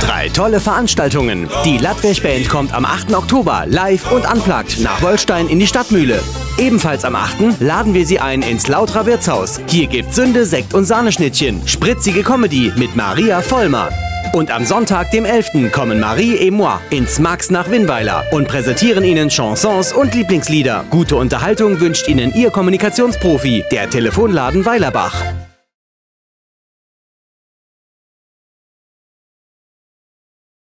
Drei tolle Veranstaltungen. Die Latwech Band kommt am 8. Oktober live und unplugged nach Holstein in die Stadtmühle. Ebenfalls am 8. laden wir Sie ein ins Lautra Wirtshaus. Hier gibt Sünde, Sekt und Sahneschnittchen. Spritzige Comedy mit Maria Vollmer. Und am Sonntag, dem 11. kommen Marie et moi ins Max nach Winnweiler und präsentieren Ihnen Chansons und Lieblingslieder. Gute Unterhaltung wünscht Ihnen Ihr Kommunikationsprofi, der Telefonladen Weilerbach.